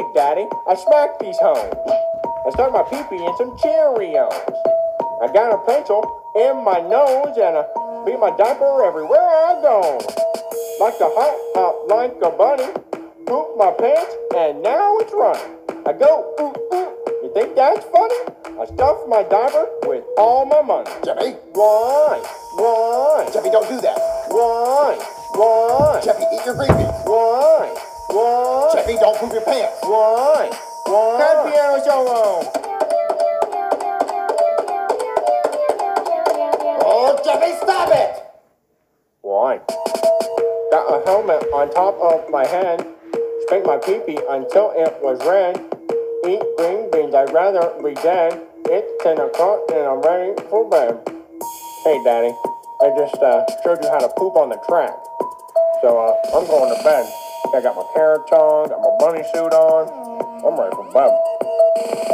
I smack these hoes. I stuck my pee-pee in some Cheerios. I got a pencil in my nose and I beat my diaper everywhere I go. Like the hot hop like a bunny, poop my pants and now it's running. I go ooh ooh. You think that's funny? I stuff my diaper with all my money. Jeffy, Why? Why? Jeffy, don't do that. Why? Why? Jeffy, eat your gravy. Why? Why? Jeffy, don't poop your pants. Why? Why? That piano solo. Oh, Jeffy, stop it! Why? Got a helmet on top of my head. Spank my pee-pee until it was red. Eat green beans, I'd rather be dead. It's 10 o'clock and I'm ready for bed. Hey, Daddy. I just uh, showed you how to poop on the track. So uh, I'm going to bed. I got my carrots on, got my bunny suit on. I'm ready for bed.